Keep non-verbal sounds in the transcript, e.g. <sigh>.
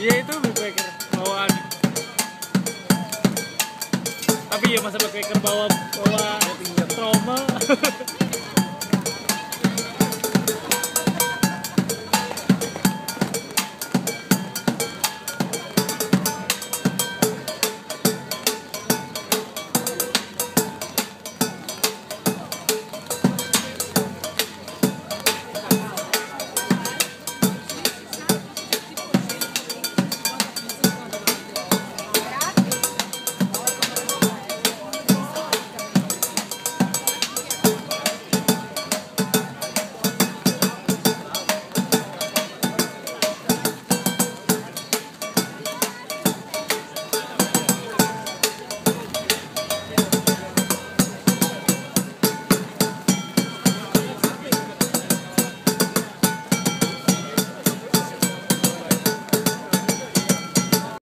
Iya itu backpacker bawaan. Tapi ya masa backpacker bawa bawa trauma. <laughs>